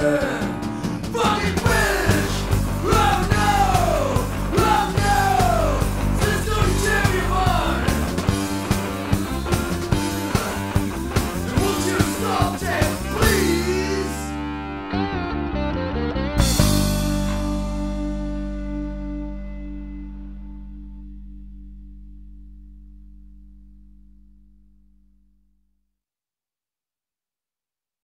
Yeah.